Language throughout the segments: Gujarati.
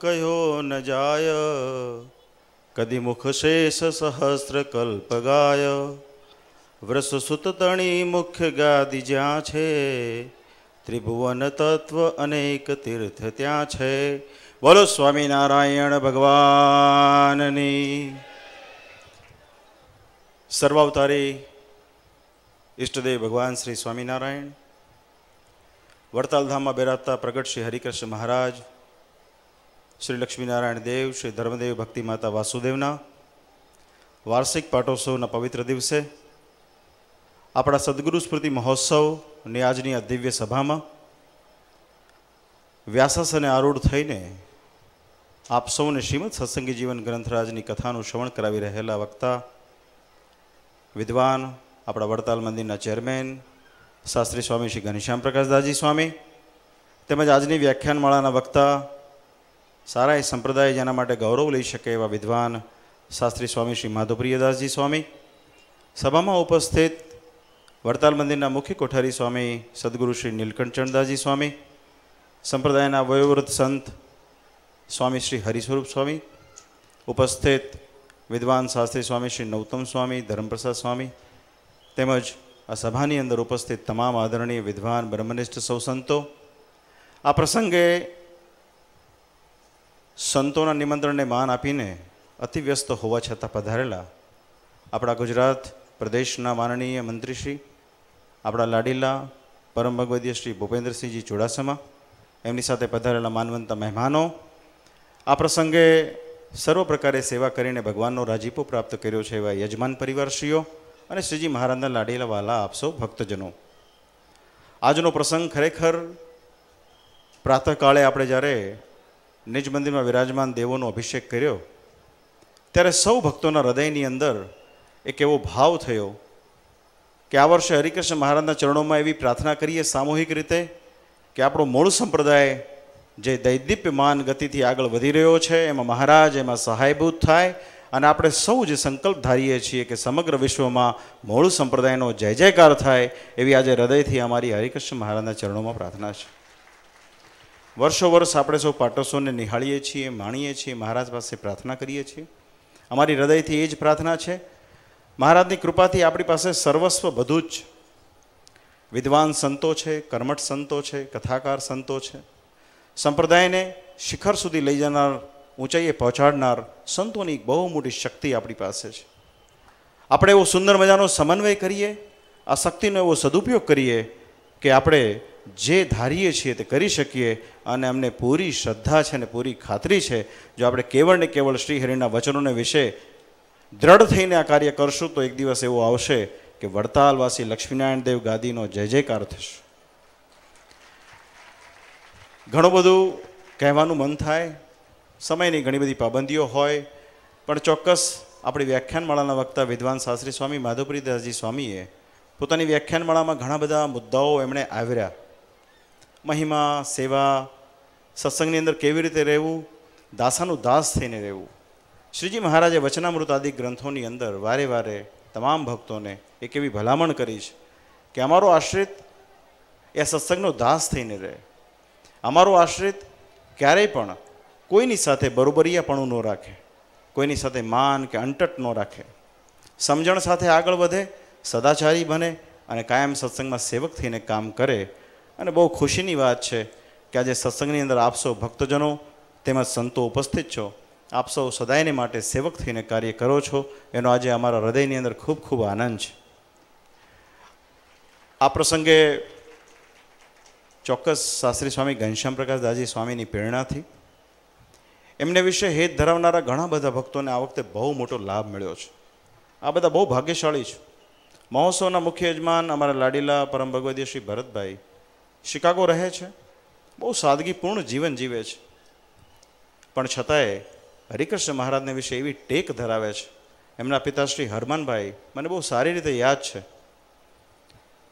કયો ન જાય? કદી મુખ શેષ સહસ્ત્ર કલ્પ ગાય? વૃષ તણી મુખ્ય ગાદી જ્યાં છે? ત્રિભુવન તત્વ અનેક તીર્થ ત્યાં છે? બોલો સ્વામિનારાયણ ભગવાનની. સર્વાવતારી ઈષ્ટદેવ ભગવાન શ્રી સ્વામિનારાયણ. વડતાલધામમાં બેરાતા પ્રગટ શ્રી હરિકૃષ્ણ મહારાજ. શ્રી લક્ષ્મીનારાયણ દેવ, શ્રી ધર્મદેવ ભક્તિ માતા વાસુદેવના વાર્ષિક પાટોત્સવના પવિત્ર દિવસે, આપણા સદગુરુ સ્મૃતિ મહોત્સવની આજની આ દિવ્ય સભામાં અને આરૂઢ થઈને આપ સૌને શ્રીમદ સત્સંગી જીવન ગ્રંથરાજની કથાનું શ્રવણ કરાવી રહેલા વક્તા, વિદ્વાન, આપણા વડતાલ મંદિરના ચેરમેન, શાસ્ત્રી સ્વામી શ્રી ઘનશ્યામ પ્રકાશદાસજી સ્વામી, તેમજ આજની વ્યાખ્યાનમાળાના વક્તા સારા એ સંપ્રદાય જેના માટે ગૌરવ લઈ શકે એવા વિદ્વાન શાસ્ત્રી સ્વામી શ્રી માધુપ્રિયદાસજી સ્વામી, સભામાં ઉપસ્થિત વડતાલ મંદિરના મુખ્ય કોઠારી સ્વામી સદગુરુ શ્રી નીલકંઠચંદાસજી સ્વામી, સંપ્રદાયના વયોવૃદ્ધ સંત સ્વામી શ્રી હરિસ્વરૂપ સ્વામી, ઉપસ્થિત વિદ્વાન શાસ્ત્રી સ્વામી શ્રી નૌતમ સ્વામી, ધર્મપ્રસાદ સ્વામી, તેમજ આ સભાની અંદર ઉપસ્થિત તમામ આદરણીય વિદ્વાન બ્રહ્મનિષ્ઠ સૌ સંતો. આ પ્રસંગે સંતોના નિમંત્રણને માન આપીને અતિવ્યસ્ત હોવા છતાં પધારેલા આપણા ગુજરાત પ્રદેશના માનનીય મંત્રીશ્રી, આપણા લાડીલા પરમ ભગવદીય શ્રી ભૂપેન્દ્રસિંહજી ચુડાસમા, એમની સાથે પધારેલા માનવંતા મહેમાનો, આ પ્રસંગે સર્વ પ્રકારે સેવા કરીને ભગવાનનો રાજીપો પ્રાપ્ત કર્યો છે એવા યજમાન પરિવારશ્રીઓ અને શ્રીજી મહારાજના લાડીલા વાલા આપસો ભક્તજનો. આજનો પ્રસંગ ખરેખર પ્રાતઃકાળે આપણે જ્યારે નિજ મંદિરમાં વિરાજમાન દેવોનો અભિષેક કર્યો. ત્યારે સૌ ભક્તોના હૃદયની અંદર એક એવો ભાવ થયો કે આ વર્ષે હરિકૃષ્ણ મહારાજના ચરણોમાં એવી પ્રાર્થના કરીએ સામૂહિક રીતે કે આપણો મૂળ સંપ્રદાય જે દૈદીપ્યમાન ગતિથી આગળ વધી રહ્યો છે, એમાં મહારાજ, એમાં સહાયભૂત થાય અને આપણે સૌ જે સંકલ્પ ધારીએ છીએ કે સમગ્ર વિશ્વમાં મૂળ સંપ્રદાયનો જય જયકાર થાય એવી આજે હૃદયથી અમારી હરિકૃષ્ણ મહારાજના ચરણોમાં પ્રાર્થના છે. વર્ષો વર્ષ આપણે સૌ પાટોસોને નિહાળીએ છીએ, માણીએ છીએ, મહારાજ પાસે પ્રાર્થના કરીએ છીએ. અમારી હૃદયથી એ જ પ્રાર્થના છે, મહારાજની કૃપાથી આપણી પાસે સર્વસ્વ બધું જ. વિદ્વાન સંતો છે, કર્મઠ સંતો છે, કથાકાર સંતો છે. સંપ્રદાયને શિખર સુધી લઈ જનાર, ઊંચાઈએ પહોંચાડનાર સંતોની બહુ મોટી શક્તિ આપણી પાસે છે. આપણે એવો સુંદર મજાનો સમન્વય કરીએ, આ શક્તિનો એવો સદુપયોગ કરીએ કે આપણે જે ધારીએ છીએ તે કરી શકીએ અને અમને પૂરી શ્રદ્ધા છે અને પૂરી ખાતરી છે. જો આપણે કેવળ ને કેવળ શ્રીહરિના વચનોને વિશે દ્રઢ થઈને આ કાર્ય કરશું, તો એક દિવસ એવો આવશે કે વડતાલવાસી લક્ષ્મીનારાયણ દેવ ગાદીનો જય જયકાર થશે. ઘણું બધું કહેવાનું મન થાય. સમયની ઘણી બધી પાબંદીઓ હોય. પણ ચોક્કસ આપણી વ્યાખ્યાનમાળાના વક્તા વિદ્વાન શાસ્ત્રી સ્વામી માધવપ્રિયદાસજી સ્વામીએ પોતાની વ્યાખ્યાનમાળામાં ઘણા બધા મુદ્દાઓ એમણે આવ્યા મહિમા, સેવા, સત્સંગની અંદર કેવી રીતે રહેવું? દાસાનું દાસ થઈને રહેવું. શ્રીજી મહારાજે વચનામૃત આદિ ગ્રંથોની અંદર વારે વારે તમામ ભક્તોને એક એવી ભલામણ કરી છે કે અમારો આશ્રિત એ સત્સંગનો દાસ થઈને રહે. અમારો આશ્રિત ક્યારેય પણ કોઈની સાથે બરોબરિયાપણું ન રાખે, કોઈની સાથે માન કે અંટટ ન રાખે. સમજણ સાથે આગળ વધે, સદાચારી બને અને કાયમ સત્સંગમાં સેવક થઈને કામ કરે અને બહુ ખુશીની વાત છે કે આજે સત્સંગની અંદર આપ સૌ ભક્તજનો તેમજ સંતો ઉપસ્થિત છો. આપ સૌ સદાયને માટે સેવક થઈને કાર્ય કરો છો. એનો આજે અમારા હૃદયની અંદર ખૂબ ખૂબ આનંદ છે. આ પ્રસંગે ચોક્કસ શાસ્ત્રી સ્વામી ઘનશ્યામ પ્રકાશ દાજી સ્વામીની પ્રેરણાથી એમને વિશે હેત ધરાવનારા ઘણા બધા ભક્તોને આ વખતે બહુ મોટો લાભ મળ્યો છે. આ બધા બહુ ભાગ્યશાળી છે. મહોત્સવના મુખ્ય યજમાન અમારા લાડીલા પરમ ભગવદીય શ્રી ભરતભાઈ શિકાગો રહે છે. બહુ સાદગીપૂર્ણ જીવન જીવે છે. પણ છતાંય હરિકૃષ્ણ મહારાજને વિશે એવી ટેક ધરાવે છે. એમના પિતા શ્રી હરમાનભાઈ મને બહુ સારી રીતે યાદ છે.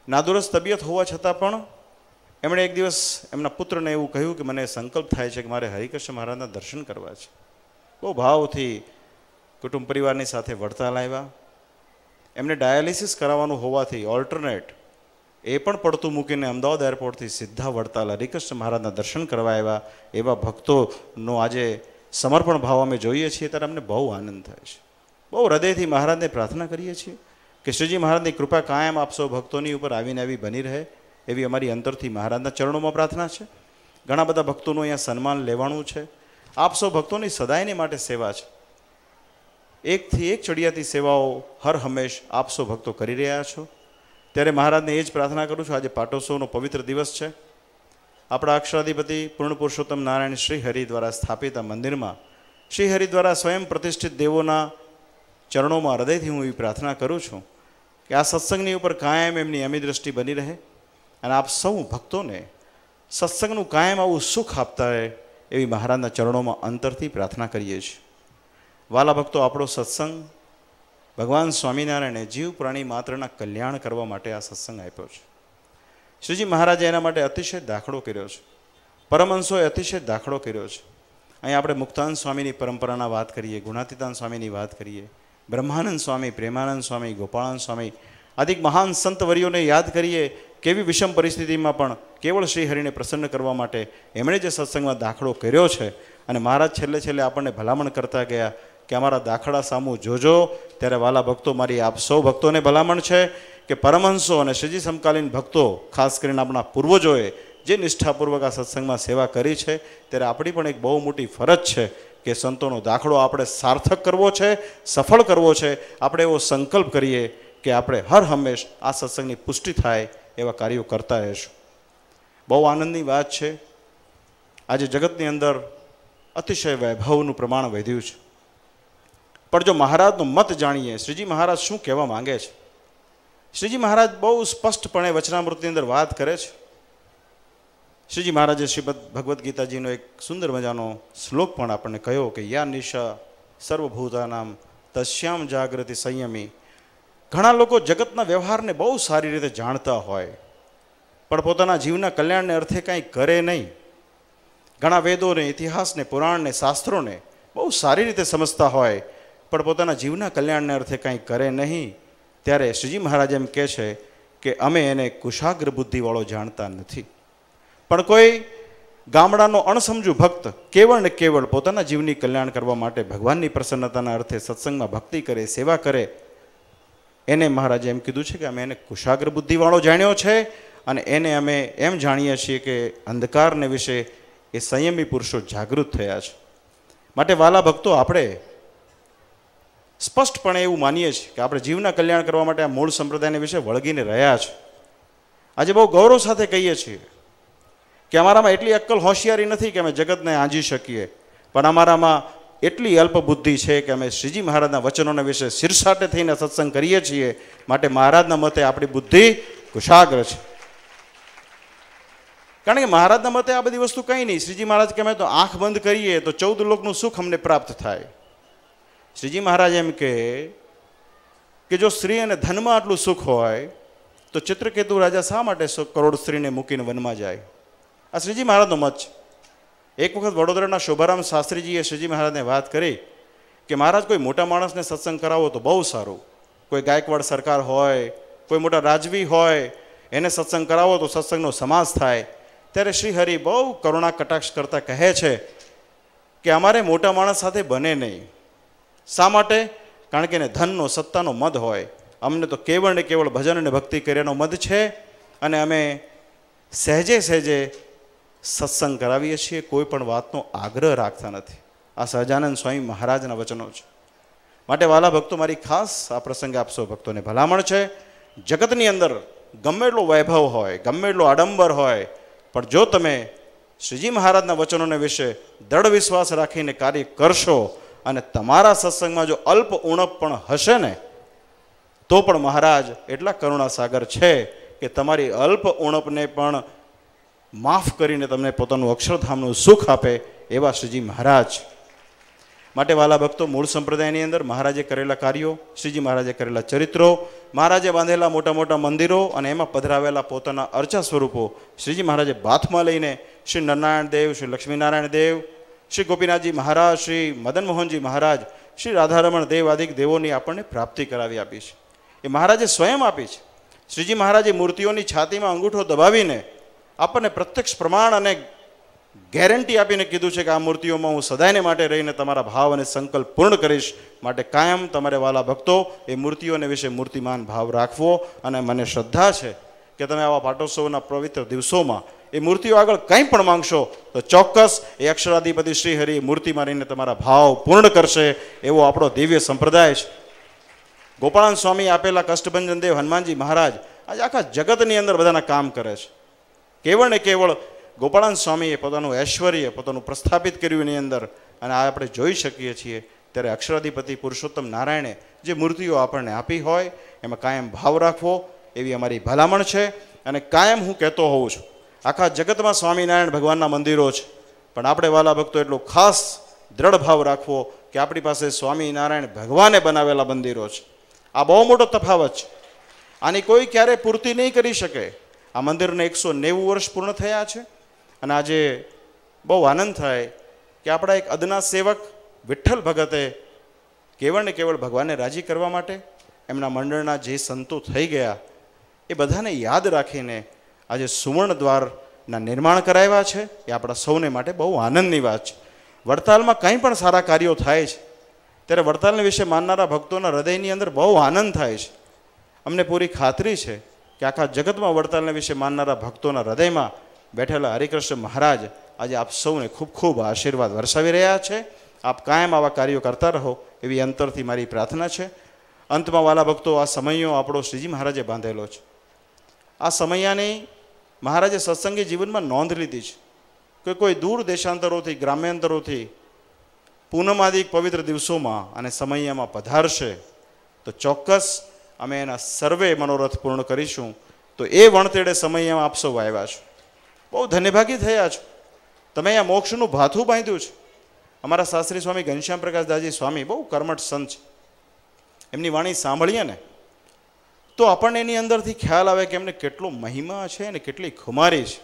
નાદુરસ્ત તબિયત હોવા છતાં પણ એમણે એક દિવસ એમના પુત્રને એવું કહ્યું કે મને સંકલ્પ થાય છે કે મારે હરિકૃષ્ણ મહારાજના દર્શન કરવા છે. બહુ ભાવથી કુટુંબ પરિવારની સાથે વડતાલ આવ્યા. એમને ડાયાલિસિસ કરાવવાનું હોવાથી ઓલ્ટરનેટ એ પણ પડતું મૂકીને અમદાવાદ એરપોર્ટથી સીધા વડતાલ હરિકૃષ્ણ મહારાજના દર્શન કરવા આવ્યા. એવા ભક્તોનો આજે સમર્પણ ભાવ અમે જોઈએ છીએ, ત્યારે અમને બહુ આનંદ થાય છે. બહુ હૃદયથી મહારાજને પ્રાર્થના કરીએ છીએ કે શ્રીજી મહારાજની કૃપા કાયમ આપસો ભક્તોની ઉપર આવીને આવી બની રહે, એવી અમારી અંતરથી મહારાજના ચરણોમાં પ્રાર્થના છે. ઘણા બધા ભક્તોનું અહીંયા સન્માન લેવાનું છે. આપ સૌ ભક્તોની સદાયની માટે સેવા છે. એકથી એક ચડિયાતી સેવાઓ હર હંમેશ આપ સૌ ભક્તો કરી રહ્યા છો. ત્યારે મહારાજને એ જ પ્રાર્થના કરું છું, આજે પાટોત્સવનો પવિત્ર દિવસ છે. આપણા અક્ષરાધિપતિ પૂર્ણ પુરુષોત્તમ નારાયણ શ્રી હરિ દ્વારા સ્થાપિત આ મંદિરમાં, શ્રી હરિ દ્વારા સ્વયં પ્રતિષ્ઠિત દેવોના ચરણોમાં હૃદયથી હું એવી પ્રાર્થના કરું છું કે આ સત્સંગની ઉપર કાયમ એમની અમી દ્રષ્ટિ બની રહે અને આપ સૌ ભક્તોને સત્સંગનું કાયમ આવું સુખ આપતા રહે એવી મહારાજના ચરણોમાં અંતરથી પ્રાર્થના કરીએ છીએ. વાલા ભક્તો, આપણો સત્સંગ ભગવાન સ્વામિનારાયણે જીવ પ્રાણી માત્રના કલ્યાણ કરવા માટે આ સત્સંગ આપ્યો છે. શ્રીજી મહારાજે એના માટે અતિશય દાખલો કર્યો છે. પરમહંસોએ અતિશય દાખલો કર્યો છે. અહીં આપણે મુક્તાનંદ સ્વામીની પરંપરાના વાત કરીએ, ગુણાતીતાન સ્વામીની વાત કરીએ, બ્રહ્માનંદ સ્વામી, પ્રેમાનંદ સ્વામી, ગોપાળાનંદ સ્વામી, આદિક મહાન સંતવરીઓને યાદ કરીએ, કેવી વિષમ પરિસ્થિતિમાં પણ કેવળ શ્રીહરિને પ્રસન્ન કરવા માટે એમણે જે સત્સંગમાં દાખલો કર્યો છે અને મહારાજ છેલ્લે છેલ્લે આપણને ભલામણ કરતા ગયા કે અમારા દાખલા સામું જોજો, ત્યારે વાલા ભક્તો મારી આપ સૌ ભક્તોને ભલામણ છે કે પરમહંસો અને શ્રીજી સમકાલીન ભક્તો, ખાસ કરીને આપણા પૂર્વજોએ જે નિષ્ઠાપૂર્વક આ સત્સંગમાં સેવા કરી છે, ત્યારે આપણી પણ એક બહુ મોટી ફરજ છે કે સંતોનો દાખલો આપણે સાર્થક કરવો છે, સફળ કરવો છે, આપણે એવો સંકલ્પ કરીએ કે આપણે હર હંમેશ આ સત્સંગની પુષ્ટિ થાય એવા કાર્યો કરતા રહેશું. બહુ આનંદની વાત છે. આજે જગતની અંદર અતિશય વૈભવનું પ્રમાણ વધ્યું છે. પણ જો મહારાજનો મત જાણીએ, શ્રીજી મહારાજ શું કહેવા માંગે છે? શ્રીજી મહારાજ બહુ સ્પષ્ટપણે વચનામૃતની અંદર વાત કરે છે. શ્રીજી મહારાજે શ્રીમદ ભગવદ્ ગીતાજીનો એક સુંદર મજાનો શ્લોક પણ આપણને કહ્યો કે, યા નિશા સર્વભૂતાનામ તશ્યામ જાગૃતિ સંયમી. ઘણા લોકો જગતના વ્યવહારને બહુ સારી રીતે જાણતા હોય, પણ પોતાના જીવના કલ્યાણને અર્થે કાંઈ કરે નહીં. ઘણા વેદોને, ઇતિહાસને, પુરાણને, શાસ્ત્રોને બહુ સારી રીતે સમજતા હોય પણ પોતાના જીવના કલ્યાણને અર્થે કાંઈ કરે નહીં, ત્યારે શ્રીજી મહારાજ એમ કહે છે કે અમે એને કુશાગ્ર બુદ્ધિવાળો જાણતા નથી. પણ કોઈ ગામડાનો અણસમજુ ભક્ત કેવળ ને કેવળ પોતાના જીવની કલ્યાણ કરવા માટે ભગવાનની પ્રસન્નતાના અર્થે સત્સંગમાં ભક્તિ કરે, સેવા કરે, એને મહારાજે એમ કીધું છે કે અમે એને કુશાગ્ર બુદ્ધિવાળો જાણ્યો છે અને એને અમે એમ જાણીએ છીએ કે અંધકારને વિશે એ સંયમી પુરુષો જાગૃત થયા છે. માટે વાલા ભક્તો, આપણે સ્પષ્ટપણે એવું માનીએ છીએ કે આપણે જીવના કલ્યાણ કરવા માટે આ મૂળ સંપ્રદાયને વિશે વળગીને રહ્યા છે. આજે બહુ ગૌરવ સાથે કહીએ છીએ કે અમારામાં એટલી અક્કલ હોશિયારી નથી કે અમે જગતને આંજી શકીએ, પણ અમારામાં એટલી અલ્પ બુદ્ધિ છે કે અમે શ્રીજી મહારાજના વચનોને વિશે શીર્ષાટે થઈને સત્સંગ કરીએ છીએ, માટે મહારાજના મતે આપણી બુદ્ધિ કુશાગ્ર છે. કારણ કે મહારાજના મતે આ બધી વસ્તુ કંઈ નહીં. શ્રીજી મહારાજ કહેવાય તો આંખ બંધ કરીએ તો ચૌદ લોકનું સુખ અમને પ્રાપ્ત થાય. શ્રીજી મહારાજ એમ કહે કે જો સ્ત્રી અને ધનમાં આટલું સુખ હોય, તો ચિત્રકેતુ રાજા શા માટે કરોડ સ્ત્રીને મૂકીને વનમાં જાય? આ શ્રીજી મહારાજનો મત છે. એક વખત વડોદરાના શોભારામ શાસ્ત્રીજીએ શ્રીજી મહારાજને વાત કરી કે, મહારાજ, કોઈ મોટા માણસને સત્સંગ કરાવો તો બહુ સારું. કોઈ ગાયકવાડ સરકાર હોય, કોઈ મોટા રાજવી હોય, એને સત્સંગ કરાવો તો સત્સંગનો સમાસ થાય. ત્યારે શ્રી હરિ બહુ કરુણા કટાક્ષ કરતા કહે છે કે, અમારે મોટા માણસ સાથે બને નહીં. શા માટે? કારણ કે એને ધનનો, સત્તાનો મદ હોય. અમને તો કેવળ ને કેવળ ભજન અને ભક્તિ કર્યાનો મદ છે અને અમે સહેજે સહેજે સત્સંગ કરાવીએ છીએ. કોઈ પણ વાતનો આગ્રહ રાખતા નથી. આ સહજાનંદ સ્વામી મહારાજના વચનો છે. માટે વાલા ભક્તો, મારી ખાસ આ પ્રસંગે આપશો ભક્તોને ભલામણ છે. જગતની અંદર ગમે એટલો વૈભવ હોય, ગમે એટલો આડંબર હોય, પણ જો તમે શ્રીજી મહારાજના વચનોને વિશે દ્રઢ વિશ્વાસ રાખીને કાર્ય કરશો અને તમારા સત્સંગમાં જો અલ્પ ઉણપ પણ હશે ને, તો પણ મહારાજ, એટલા કરુણાસાગર છે કે તમારી અલ્પ ઉણપને પણ માફ કરીને તમને પોતાનું અક્ષરધામનું સુખ આપે એવા શ્રીજી મહારાજ. માટે વાલા ભક્તો, મૂળ સંપ્રદાયની અંદર મહારાજે કરેલા કાર્યો, શ્રીજી મહારાજે કરેલા ચરિત્રો, મહારાજે બાંધેલા મોટા મોટા મંદિરો અને એમાં પધરાવેલા પોતાના અર્ચા સ્વરૂપો શ્રીજી મહારાજે બાથમાં લઈને શ્રી નરનારાયણ દેવ, શ્રી લક્ષ્મીનારાયણ દેવ શ્રી ગોપીનાથજી મહારાજ, શ્રી મદન મોહનજી મહારાજ, શ્રી રાધારમણ દેવ આદિક દેવોની આપણને પ્રાપ્તિ કરાવી આપી છે. એ મહારાજે સ્વયં આપી છે. શ્રીજી મહારાજે મૂર્તિઓની છાતીમાં અંગૂઠો દબાવીને આપણને પ્રત્યક્ષ પ્રમાણ અને ગેરંટી આપીને કીધું છે કે આ મૂર્તિઓમાં હું સદાયને માટે રહીને તમારા ભાવ અને સંકલ્પ પૂર્ણ કરીશ, માટે કાયમ તમારે વાલા ભક્તો એ મૂર્તિઓને વિશે મૂર્તિમાન ભાવ રાખવો અને મને શ્રદ્ધા છે. કે તમે આવા પાટોત્સવના પવિત્ર દિવસોમાં એ મૂર્તિઓ આગળ કંઈ પણ માંગશો, તો ચોક્કસ એ અક્ષરાધિપતિ શ્રી હરિ મારીને તમારા ભાવ પૂર્ણ કરશે એવો આપણો દિવ્ય સંપ્રદાય છે. ગોપાળાન સ્વામી આપેલા કષ્ટભંજન દેવ હનુમાનજી મહારાજ આજે આખા જગતની અંદર બધાના કામ કરે છે. કેવળ ને કેવળ ગોપાળાન સ્વામીએ પોતાનું ઐશ્વર્ય, પોતાનું પ્રસ્થાપિત કર્યું એની અંદર અને આ આપણે જોઈ શકીએ છીએ ત્યારે અક્ષરાધિપતિ પુરુષોત્તમ નારાયણે જે મૂર્તિઓ આપણને આપી હોય, એમાં કાયમ ભાવ રાખવો એવી અમારી ભલામણ છે અને કાયમ હું કહેતો હોઉં છું, આખા જગતમાં સ્વામિનારાયણ ભગવાનના મંદિરો છે, પણ આપણે વાલા ભક્તો એટલો ખાસ દ્રઢ ભાવ રાખવો કે આપણી પાસે સ્વામિનારાયણ ભગવાને બનાવેલા મંદિરો છે. આ બહુ મોટો તફાવત છે. આની કોઈ ક્યારે પૂર્તિ નહીં કરી શકે. આ મંદિરને એકસો નેવું વર્ષ પૂર્ણ થયા છે અને આજે બહુ આનંદ થાય કે આપણા એક અદના સેવક વિઠ્ઠલ ભગતે કેવળ ને કેવળ ભગવાનને રાજી કરવા માટે એમના મંડળના જે સંતો થઈ ગયા એ બધાને યાદ રાખીને આજે સુવર્ણ દ્વારના નિર્માણ કરાવ્યા છે. એ આપણા સૌને માટે બહુ આનંદની વાત છે. વડતાલમાં કંઈ પણ સારા કાર્યો થાય છે, ત્યારે વડતાલને વિશે માનનારા ભક્તોના હૃદયની અંદર બહુ આનંદ થાય છે. અમને પૂરી ખાતરી છે કે આખા જગતમાં વડતાલને વિશે માનનારા ભક્તોના હૃદયમાં બેઠેલા હરિકૃષ્ણ મહારાજ આજે આપ સૌને ખૂબ ખૂબ આશીર્વાદ વરસાવી રહ્યા છે. આપ કાયમ આવા કાર્યો કરતા રહો એવી અંતરથી મારી પ્રાર્થના છે. અંતમાં વાલા ભક્તો, આ સમયો આપણો શ્રીજી મહારાજે બાંધેલો છે. આ સમયાની મહારાજે સત્સંગી જીવનમાં નોંધ લીધી છે કે કોઈ દૂર દેશાંતરોથી, ગ્રામ્યાંતરોથી પૂનમાદિક પવિત્ર દિવસોમાં અને સમયમાં પધારશે. તો ચોક્કસ અમે એના સર્વે મનોરથ પૂર્ણ કરીશું. તો એ વણતેડે સમયમાં આપ સૌ આવ્યા છો. બહુ ધન્યભાગી થયા છો. તમે અહીંયા મોક્ષનું ભાથું બાંધ્યું છે. અમારા શાસ્ત્રી સ્વામી ઘનશ્યામ પ્રકાશ દાજી સ્વામી બહુ કર્મઠ સંત છે. એમની વાણી સાંભળીએ ને તો આપણને એની અંદરથી ખ્યાલ આવે કે એમને કેટલો મહિમા છે અને કેટલી ખુમારી છે.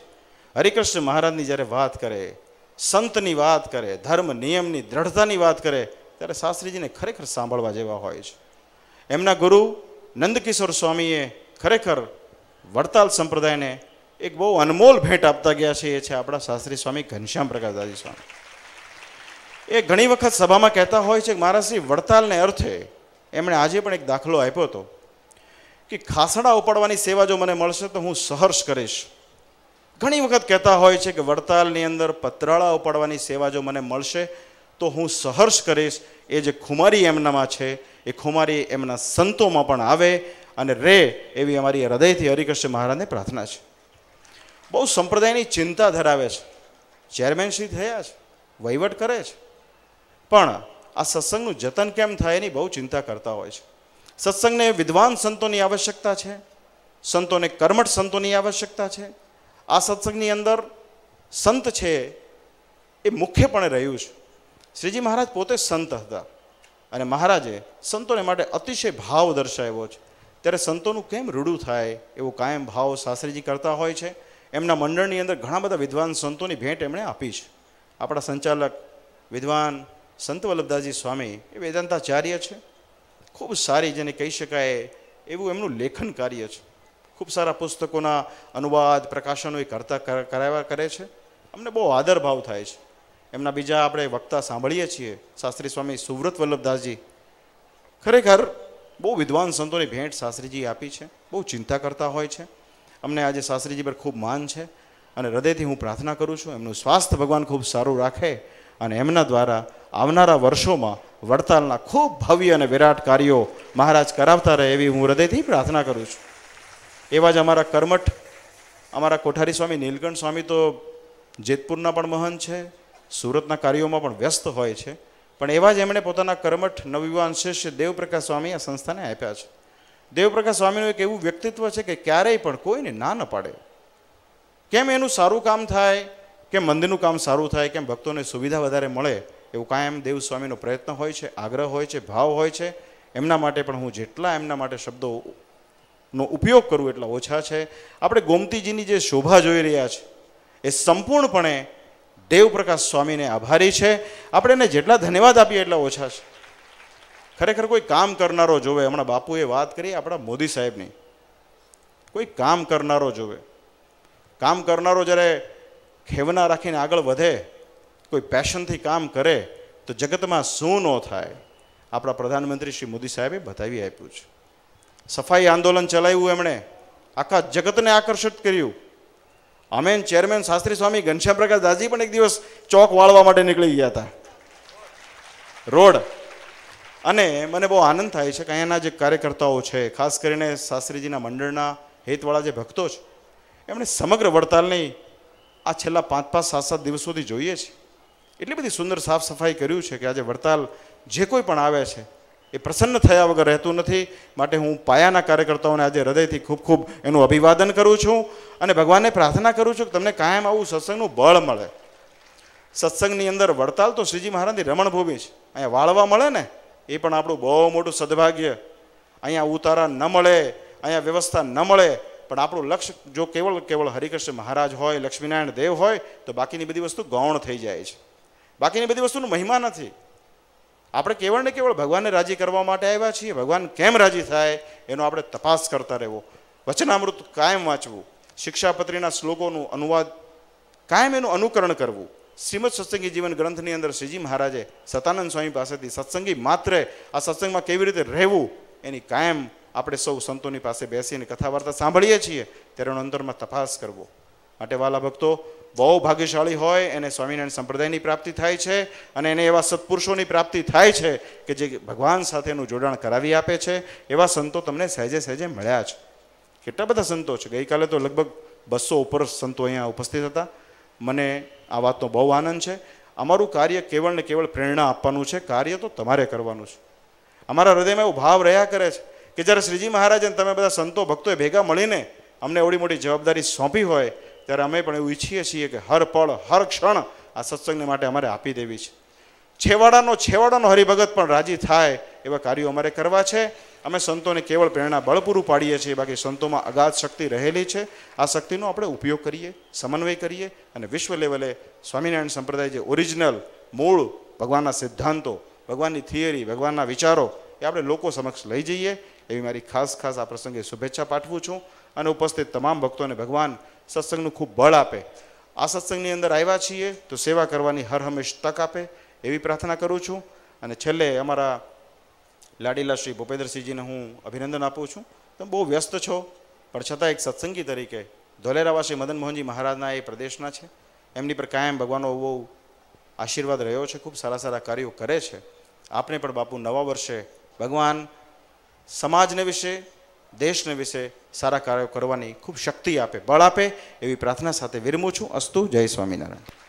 હરિકૃષ્ણ મહારાજની જ્યારે વાત કરે, સંતની વાત કરે, ધર્મ નિયમની, દ્રઢતાની વાત કરે, ત્યારે શાસ્ત્રીજીને ખરેખર સાંભળવા જેવા હોય છે. એમના ગુરુ નંદકિશોર સ્વામીએ ખરેખર વડતાલ સંપ્રદાયને એક બહુ અનમોલ ભેટ આપતા ગયા છે, એ છે આપણા શાસ્ત્રી સ્વામી ઘનશ્યામ પ્રકાશદાજી સ્વામી. એ ઘણી વખત સભામાં કહેતા હોય છે કે મારા શ્રી વડતાલને અર્થે એમણે આજે પણ એક દાખલો આપ્યો હતો. કે ખાસડા ઉપાડવાની સેવા જો મને મળશે તો હું સહર્ષ કરીશ. ઘણી વખત કહેતા હોય છે કે વડતાલની અંદર પતરાળા ઉપાડવાની સેવા જો મને મળશે તો હું સહર્ષ કરીશ. એ જે ખુમારી એમનામાં છે, એ ખુમારી એમના સંતોમાં પણ આવે અને રે એવી અમારી હૃદયથી હરિકૃષ્ણ મહારાજને પ્રાર્થના છે. બહુ સંપ્રદાયની ચિંતા ધરાવે છે. ચેરમેનશ્રી થયા છે, વહીવટ કરે છે. પણ આ સત્સંગનું જતન કેમ થાય એની બહુ ચિંતા કરતા હોય છે. સત્સંગને વિદ્વાન સંતોની આવશ્યકતા છે, સંતોને કર્મઠ સંતોની આવશ્યકતા છે. આ સત્સંગની અંદર સંત છે એ મુખ્યપણે રહ્યું છે. શ્રીજી મહારાજ પોતે સંત હતા અને મહારાજે સંતોને માટે અતિશય ભાવ દર્શાવ્યો છે. ત્યારે સંતોનું કેમ રૂડું થાય એવો કાયમ ભાવ શાસ્ત્રીજી કરતા હોય છે. એમના મંડળની અંદર ઘણા બધા વિદ્વાન સંતોની ભેટ એમણે આપી છે. આપણા સંચાલક વિદ્વાન સંત વલ્લભદાસજી સ્વામી એ વેદાંતાચાર્ય છે. ખૂબ સારી જેને કહી શકાય એવું એમનું લેખન કાર્ય છે. ખૂબ સારા પુસ્તકોના અનુવાદ, પ્રકાશનો એ કરતા કરાવ્યા કરે છે. અમને બહુ આદર ભાવ થાય છે. એમના બીજા આપણે વક્તા સાંભળીએ છીએ. શાસ્ત્રી સ્વામી સુવ્રત વલ્લભદાસજી ખરેખર બહુ વિદ્વાન સંતોની ભેટ શાસ્ત્રીજી આપી છે. બહુ ચિંતા કરતા હોય છે. અમને આજે શાસ્ત્રીજી પર ખૂબ માન છે અને હૃદયથી હું પ્રાર્થના કરું છું. એમનું સ્વાસ્થ્ય ભગવાન ખૂબ સારું રાખે અને એમના દ્વારા આવનારા વર્ષોમાં વડતાલના ખૂબ ભવ્ય અને વિરાટ કાર્યો મહારાજ કરાવતા રહે એવી હું હૃદયથી પ્રાર્થના કરું છું. એવા જ અમારા કર્મઠ, અમારા કોઠારી સ્વામી નીલકંઠ સ્વામી તો જેતપુરના પણ મહંત છે, સુરતના કાર્યોમાં પણ વ્યસ્ત હોય છે, પણ એવા જ એમણે પોતાના કર્મઠ નવયુવાન શિષ્ય દેવપ્રકાશ સ્વામી આ સંસ્થાને આપ્યા છે. દેવપ્રકાશ સ્વામીનું એક એવું વ્યક્તિત્વ છે કે ક્યારેય પણ કોઈને ના ન પાડે. કેમ એનું સારું કામ થાય? કેમ મંદિરનું કામ સારું થાય, કેમ ભક્તોને સુવિધા વધારે મળે, એવું કાયમ દેવ સ્વામીનો પ્રયત્ન હોય છે, આગ્રહ હોય છે, ભાવ હોય છે. એમના માટે પણ હું જેટલા એમના માટે શબ્દો નો ઉપયોગ કરું એટલા ઓછા છે. આપણે ગોમતીજીની જે શોભા જોઈ રહ્યા છે, એ સંપૂર્ણપણે દેવપ્રકાશ સ્વામીને આભારી છે. આપણે એને જેટલા ધન્યવાદ આપીએ એટલા ઓછા છે. ખરેખર કોઈ કામ કરનારો જોવે, હમણાં બાપુએ વાત કરી આપણા મોદી સાહેબની. કોઈ કામ કરનારો જોવે. કામ કરનારો જ્યારે ખેવના રાખીને આગળ વધે, કોઈ પેશનથી કામ કરે, તો જગતમાં શું ન થાય? આપણા પ્રધાનમંત્રી શ્રી મોદી સાહેબે બતાવી આપ્યું છે. સફાઈ આંદોલન ચલાવ્યું એમણે, આખા જગતને આકર્ષિત કર્યું. અમે ચેરમેન શાસ્ત્રી સ્વામી ઘનશ્યામ પ્રકાશ દાસજી પણ એક દિવસ ચોક વાળવા માટે નીકળી ગયા હતા. રોડ. અને મને બહુ આનંદ થાય છે કે અહીંયાના જે કાર્યકર્તાઓ છે, ખાસ કરીને શાસ્ત્રીજીના મંડળના હેતવાળા જે ભક્તો છે, એમણે સમગ્ર વડતાલની આ છેલ્લા પાંચ પાંચ સાત સાત દિવસોથી જોઈએ છે. એટલી બધી સુંદર સાફ સફાઈ કર્યું છે કે આજે વડતાલ જે કોઈ પણ આવે છે, એ પ્રસન્ન થયા વગર રહેતું નથી. માટે હું પાયાના કાર્યકર્તાઓને આજે હૃદયથી ખૂબ ખૂબ એનું અભિવાદન કરું છું અને ભગવાનને પ્રાર્થના કરું છું કે તમને કાયમ આવું સત્સંગનું બળ મળે. સત્સંગની અંદર વડતાલ તો શ્રીજી મહારાજની રમણભૂમિ છે. અહીંયા વાળવા મળે ને, એ પણ આપણું બહુ મોટું સદભાગ્ય. અહીંયા ઉતારા ન મળે, અહીંયા વ્યવસ્થા ન મળે પણ આપણું લક્ષ્ય જો કેવળ કેવળ હરિકૃષ્ણ મહારાજ હોય, લક્ષ્મીનારાયણ દેવ હોય, તો બાકીની બધી વસ્તુ ગૌણ થઈ જાય છે. બાકીની બધી વસ્તુનો મહિમા નથી. આપણે કેવળ ને કેવળ ભગવાનને રાજી કરવા માટે આવ્યા છીએ. ભગવાન કેમ રાજી થાય એનો આપણે તપાસ કરતા રહેવો. વચનામૃત કાયમ વાંચવું. શિક્ષાપત્રીના શ્લોકોનું અનુવાદ કાયમ એનું અનુકરણ કરવું. શ્રીમદ સત્સંગી જીવન ગ્રંથની અંદર શ્રીજી મહારાજે સતાનંદ સ્વામી પાસેથી સત્સંગી માત્ર આ સત્સંગમાં કેવી રીતે રહેવું એની કાયમ આપણે સૌ સંતોની પાસે બેસીને કથા વાર્તા સાંભળીએ છીએ, ત્યારે એનો અંતરમાં તપાસ કરવો. માટે વાલા ભક્તો, બહુ ભાગ્યશાળી હોય એને સ્વામિનારાયણ સંપ્રદાયની પ્રાપ્તિ થાય છે અને એને એવા સત્પુરુષોની પ્રાપ્તિ થાય છે કે જે ભગવાન સાથેનું જોડાણ કરાવી આપે છે, એવા સંતો તમને સહેજે સહેજે મળ્યા છે. કેટલા બધા સંતો છે? ગઈકાલે તો લગભગ બસો ઉપર સંતો અહીંયા ઉપસ્થિત હતા. મને આ વાતનો બહુ આનંદ છે. અમારું કાર્ય કેવળ ને કેવળ પ્રેરણા આપવાનું છે. કાર્ય તો તમારે કરવાનું છે. અમારા હૃદયમાં એવો ભાવ રહ્યા કરે છે. કે જ્યારે શ્રીજી મહારાજ અને તમે બધા સંતો ભક્તોએ ભેગા મળીને અમને એવડી મોટી જવાબદારી સોંપી હોય, ત્યારે અમે પણ એવું ઈચ્છીએ છીએ કે હર પળ, હર ક્ષણ આ સત્સંગને માટે અમારે આપી દેવી છે. છેવાડાનો છેવાડાનો હરિભગત પણ રાજી થાય એવા કાર્યો અમારે કરવા છે. અમે સંતોને કેવળ પ્રેરણા બળ પૂરું પાડીએ છીએ, બાકી સંતોમાં અગાધ શક્તિ રહેલી છે. આ શક્તિનો આપણે ઉપયોગ કરીએ, સમન્વય કરીએ અને વિશ્વ લેવલે સ્વામિનારાયણ સંપ્રદાય જે ઓરિજિનલ મૂળ ભગવાનના સિદ્ધાંતો, ભગવાનની થિયરી ભગવાનના વિચારો એ આપણે લોકો સમક્ષ લઈ જઈએ એવી મારી ખાસ ખાસ આ પ્રસંગે શુભેચ્છા પાઠવું છું અને ઉપસ્થિત તમામ ભક્તોને ભગવાન સત્સંગનું ખૂબ બળ આપે. આ સત્સંગની અંદર આવ્યા છીએ તો સેવા કરવાની હર હંમેશ તક આપે એવી પ્રાર્થના કરું છું. અને છેલ્લે અમારા લાડીલા શ્રી ભૂપેન્દ્રસિંહજીને હું અભિનંદન આપું છું. તમે બહુ વ્યસ્ત છો, પણ છતાં એક સત્સંગી તરીકે ધોલેરાવાસી મદન મોહનજી મહારાજના એ પ્રદેશના છે. એમની પર કાયમ ભગવાનનો બહુ આશીર્વાદ રહ્યો છે, ખૂબ સારા સારા કાર્યો કરે છે. આપને પણ બાપુ નવા વર્ષે ભગવાન સમાજને વિશે, દેશને વિશે સારા કાર્યો કરવાની ખૂબ શક્તિ આપે, બળ આપે એવી પ્રાર્થના સાથે વિરમું છું. અસ્તુ, જય સ્વામિનારાયણ.